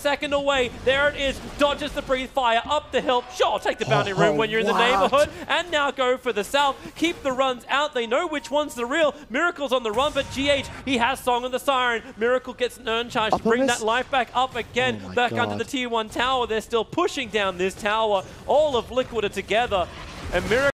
second away. There it is. Dodges the breathe fire up the hill. Sure, take the bounty rune when you're in the neighborhood. And now go for the south. Keep the runs out. They know which one's the real. Miracle's on the run, but GH, he has Song of the Siren. Miracle gets an urn charge Up to bring that life back up again. Oh back back under the T1 tower. They're still pushing down this tower. All of Liquid are together. And Miracle